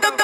da da da